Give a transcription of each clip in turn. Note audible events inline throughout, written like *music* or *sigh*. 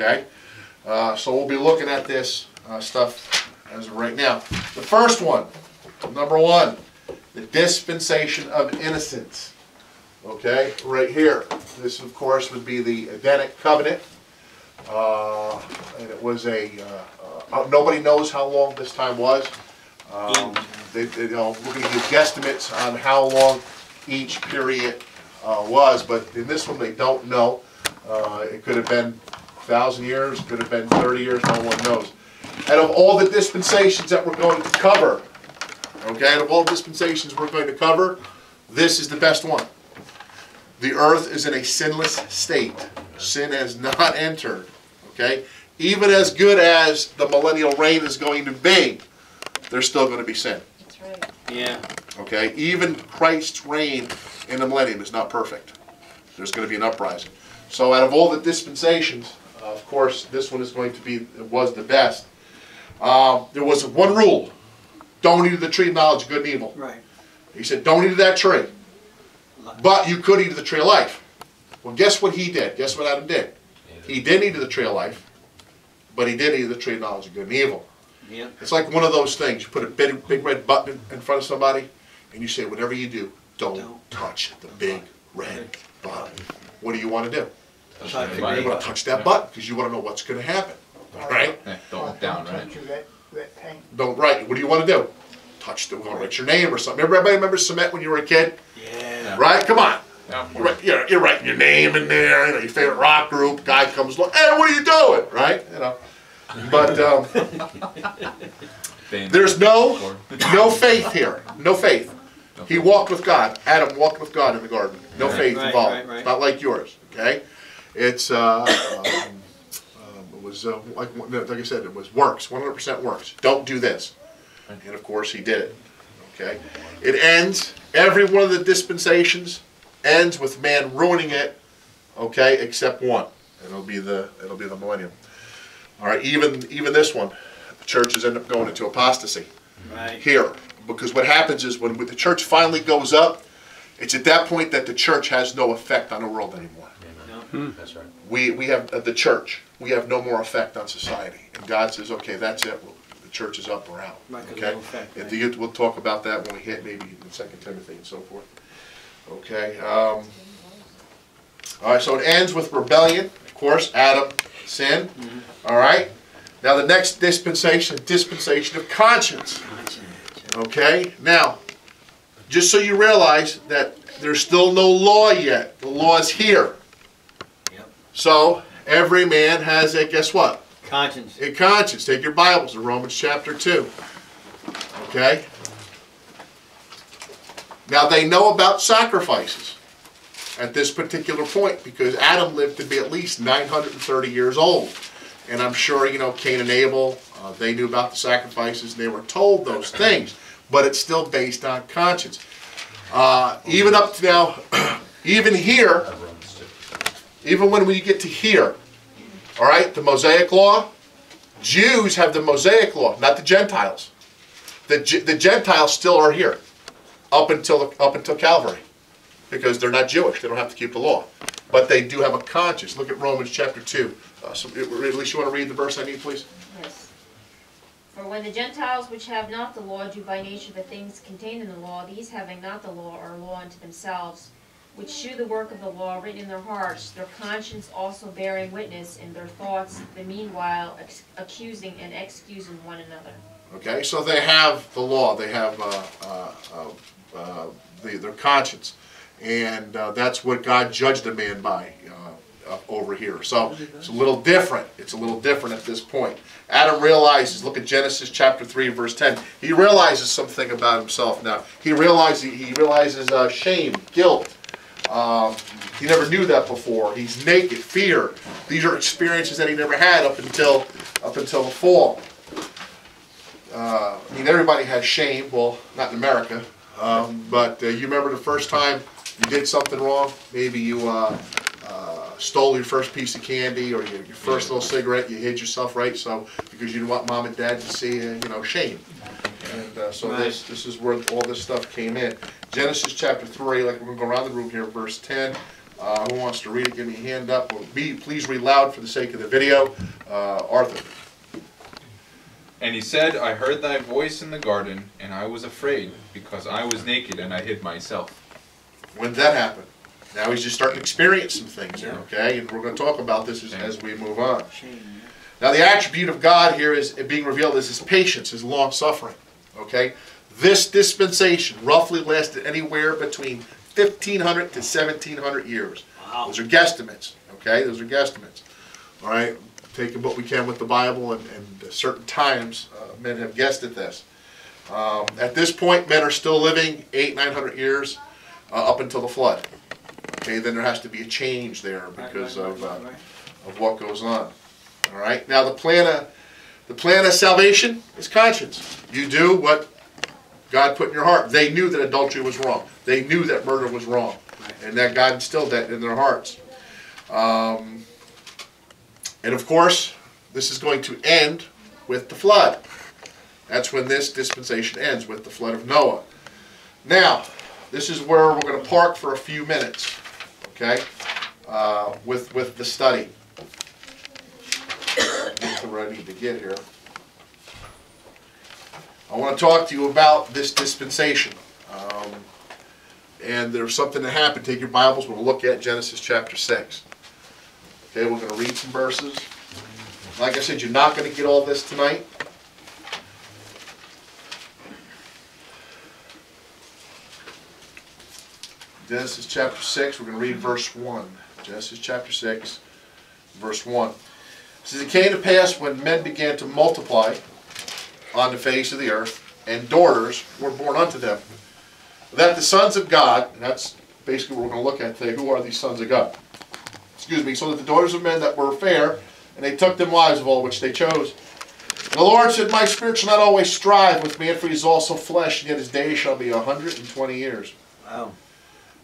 Okay? Uh, so we'll be looking at this uh, stuff as of right now. The first one, number one, the dispensation of innocence. Okay, right here. This, of course, would be the Edenic covenant. Uh, and it was a, uh, uh, nobody knows how long this time was. Um, they, they, you know, we're gonna give guesstimates on how long each period, uh, was, but in this one, they don't know. Uh, it could have been thousand years, could have been thirty years, no one knows. And of all the dispensations that we're going to cover, okay, out of all dispensations we're going to cover, this is the best one. The earth is in a sinless state. Sin has not *laughs* entered, okay? Even as good as the millennial reign is going to be, there's still gonna be sin, That's right. Yeah. okay? Even Christ's reign in the millennium is not perfect. There's gonna be an uprising. So out of all the dispensations, of course, this one is going to be, was the best. Um, there was one rule, don't eat of the tree of knowledge of good and evil. Right. He said, don't eat of that tree. But you could eat of the tree of life. Well, guess what he did? Guess what Adam did? He didn't eat of the tree of life, but he did eat of the tree of knowledge of good and evil. Yeah. It's like one of those things. You put a big, big red button in front of somebody, and you say, whatever you do, don't, Don't. touch the big red button. What do you want to do? Touch You want to touch that button because you want to know what's going to happen, right? Yeah, Don't look down, right? touch you, that, that paint. Don't write. What do you want to do? Touch the. We're write your name or something. Everybody remember cement when you were a kid, Yeah. right? Come on. Yeah. You're, write- you're, you're writing your name in there, you know, your favorite rock group, guy comes along, hey, what are you doing, right? You know, but um, *laughs* Bane. there's no, no faith here, no faith. He walked with God, Adam walked with God in the garden, no faith Right, involved, right, right. It's not like yours, okay? It's, uh, um, um, it was, uh, like, like I said, it was works, one hundred percent works, don't do this. And of course, he did it, okay? It ends, every one of the dispensations ends with man ruining it, okay, except one. It'll be the, it'll be the millennium. All right, even, even this one, the churches end up going into apostasy Right. here. Because what happens is when the church finally goes up, it's at that point that the church has no effect on the world anymore. No. That's right. We, we have, uh, the church, we have no more effect on society. And God says, okay, that's it, Well, the church is up or out, okay? effect, And We'll talk about that when we hit maybe in Second Timothy and so forth. Okay, um, all right, so it ends with rebellion, of course, Adam, sin, Mm-hmm. all right? Now, the next dispensation, dispensation of conscience. Okay, now, just so you realize that there's still no law yet. The law is here. So, every man has a, guess what? Conscience. A conscience. Take your Bibles to Romans chapter 2. Okay? Now, they know about sacrifices at this particular point because Adam lived to be at least 930 years old. And I'm sure, you know, Cain and Abel, uh, they knew about the sacrifices and they were told those things. But it's still based on conscience. Uh, even up to now, *clears throat* even here, even when we get to here, all right, the Mosaic Law, Jews have the Mosaic Law, not the Gentiles. The, the Gentiles still are here up until up until Calvary because they're not Jewish. They don't have to keep the law, but they do have a conscience. Look at Romans chapter two. Uh, so, at least you want to read the verse I need, please. Yes. For when the Gentiles which have not the law do by nature the things contained in the law, these having not the law are law unto themselves, which shew the work of the law written in their hearts, their conscience also bearing witness in their thoughts, the meanwhile accusing and excusing one another. Okay, so they have the law. They have uh, uh, uh, uh, the, their conscience, and uh, that's what God judged a man by uh, over here. So it's a little different. It's a little different at this point. Adam realizes. Look at Genesis chapter three, verse ten. He realizes something about himself now. He realizes he realizes shame, guilt. Um, he never knew that before. He's naked, fear. These are experiences that he never had up until up until the fall. Uh, I mean, everybody has shame. Well, not in America. Um, but uh, you remember the first time you did something wrong? Maybe you uh, uh, stole your first piece of candy or your, your first little cigarette. You hid yourself, right? So because you didn't want mom and dad to see, uh, you know, shame. And uh, so this this is where all this stuff came in. Genesis chapter three. Like we're gonna go around the room here. Verse ten. Uh, who wants to read it? Give me a hand up. Well, be, please read loud for the sake of the video. Uh, Arthur. And he said, I heard thy voice in the garden, and I was afraid, because I was naked and I hid myself. When did that happen? Now he's just starting to experience some things here, okay? And we're going to talk about this as, as we move on. Now, the attribute of God here is being revealed is his patience, his long suffering. Okay? This dispensation roughly lasted anywhere between 1500 to 1700 years. Wow. Those are guesstimates. Okay? Those are guesstimates. All right? Taking what we can with the Bible and, and certain times, uh, men have guessed at this. Um, at this point, men are still living eight, nine hundred years uh, up until the flood. Okay, then there has to be a change there because of, uh, of what goes on. All right. Now the plan of the plan of salvation is conscience. You do what God put in your heart. They knew that adultery was wrong. They knew that murder was wrong, and that God instilled that in their hearts. Um, and of course, this is going to end with the flood. That's when this dispensation ends with the flood of Noah. Now, this is where we're going to park for a few minutes, okay, uh, with with the study I need to get here. I want to talk to you about this dispensation. Um, and there's something that happened. Take your Bibles. We'll look at Genesis chapter 6. Okay, we're going to read some verses. Like I said, you're not going to get all this tonight. Genesis chapter 6, we're going to read verse 1. Genesis chapter 6, verse 1. It says, It came to pass when men began to multiply on the face of the earth, and daughters were born unto them, that the sons of God, and that's basically what we're going to look at today, who are these sons of God? Excuse me, so that the daughters of men that were fair, and they took them wives of all which they chose. And the Lord said, My spirit shall not always strive with man, for he is also flesh, and yet his days shall be a hundred and twenty years. Wow.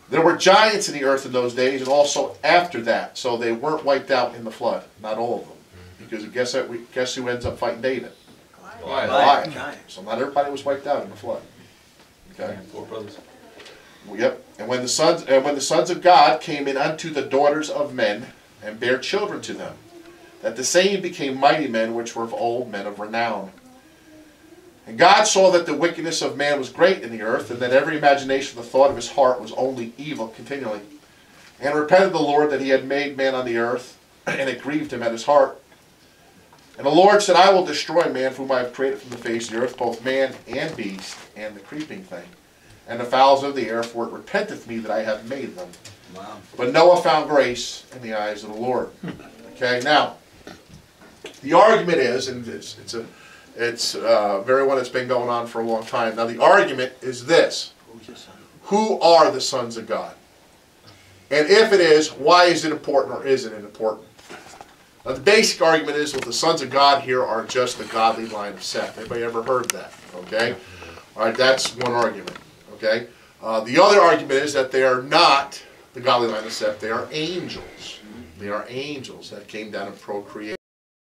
There were giants in the earth in those days, and also after that, so they weren't wiped out in the flood. Not all of them, because guess that we guess who ends up fighting David? Goliath. Goliath. Giant. So not everybody was wiped out in the flood. Okay. Four brothers. Yep. And when the sons and when the sons of God came in unto the daughters of men and bare children to them, that the same became mighty men which were of old men of renown. And God saw that the wickedness of man was great in the earth, and that every imagination of the thought of his heart was only evil continually. And repented the Lord that he had made man on the earth, *clears throat* and it grieved him at his heart. And the Lord said, I will destroy man whom I have created from the face of the earth, both man and beast, and the creeping thing, and the fowls of the air, for it repenteth me that I have made them. Wow. But Noah found grace in the eyes of the Lord. Okay, now, the argument is, and it's, it's a, it's uh, very one that's been going on for a long time. Now, the argument is this: son? Who are the sons of God? And if it is, why is it important or isn't it important? Now, the basic argument is, well, the sons of God here are just the godly line of Seth. Anybody ever heard that? Okay, all right, that's one argument. Okay, uh, the other argument is that they are not the godly line of Seth. They are angels. They are angels that came down and procreated.